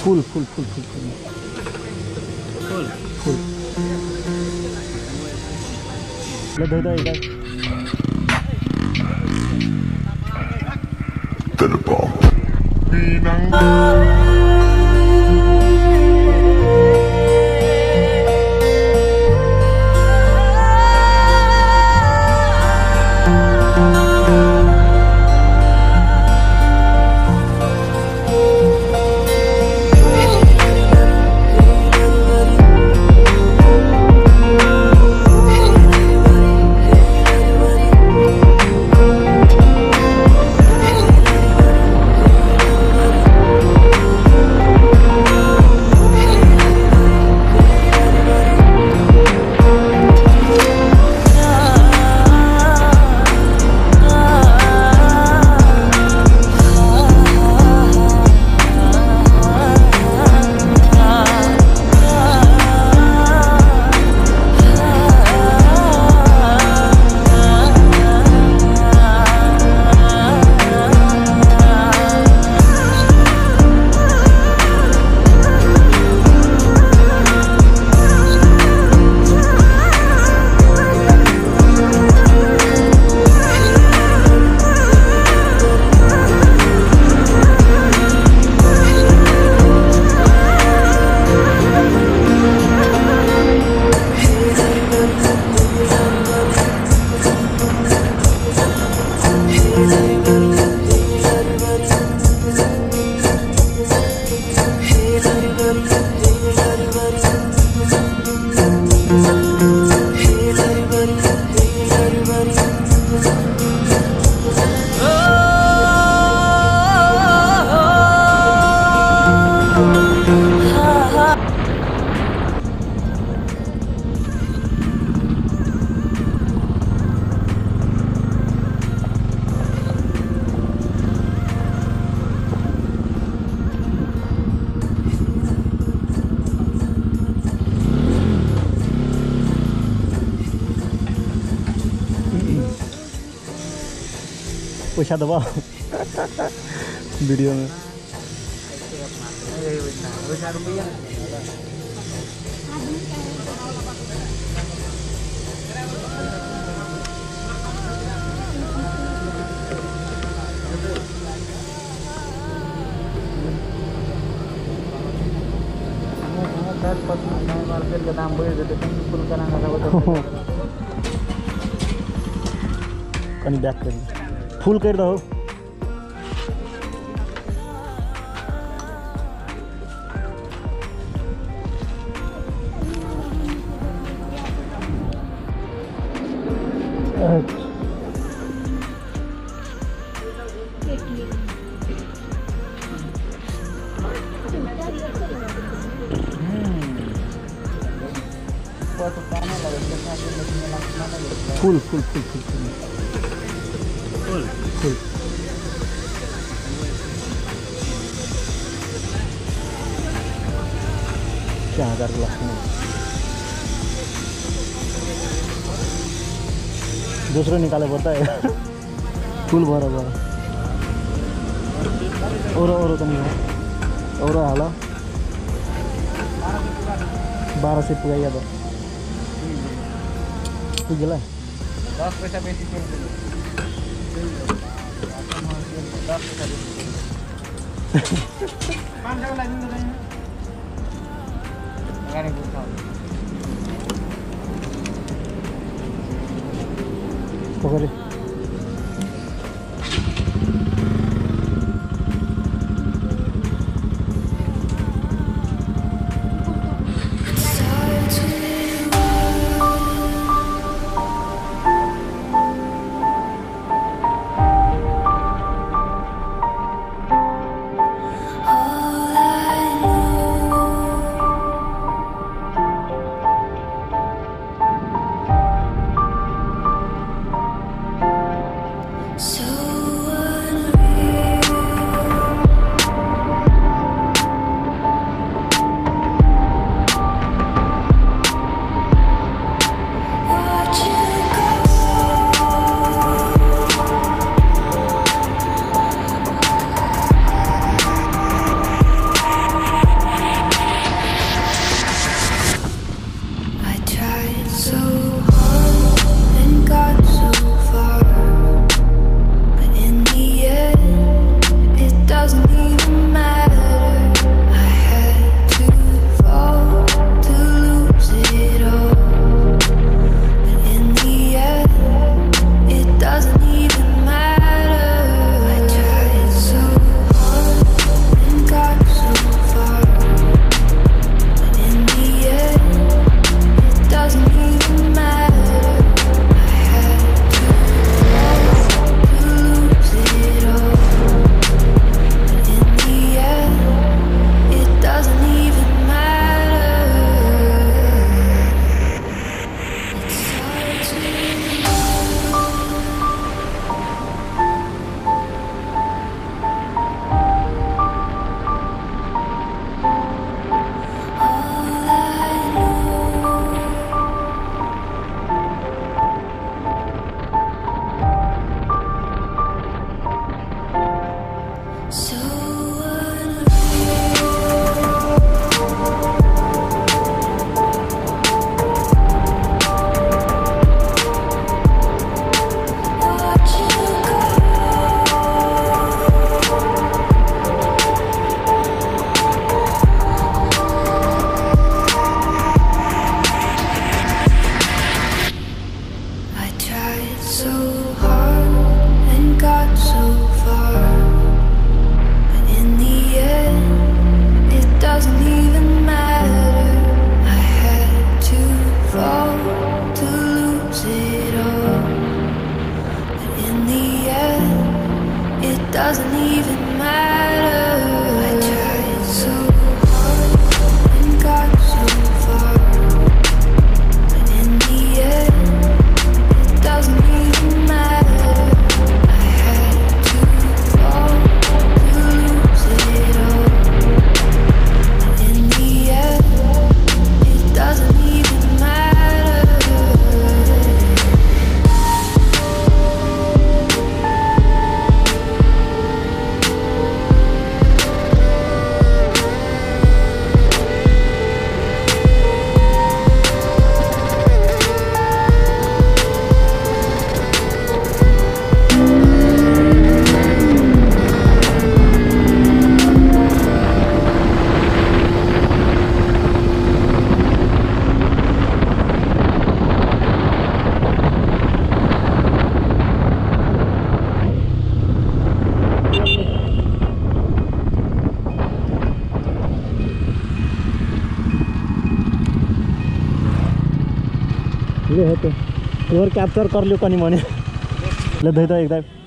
Full full full full full full full Then a bomb. इधर पैसा दबा video में मार्केटको दाम बढ्यो त्यो फुल कराना कनी बैक कर फुल कर दो। Full full full full full. Full full क्या हज़ार ग्लास में? दूसरा निकाले पड़ता है फुल भरा भरा और और हो। और हाला। बारह से पुगाइया तो तू गेला दस पैसा बेसी पकड़े हे क्याप्चर वर कॅप्चर करलो ल धोइ त एकदम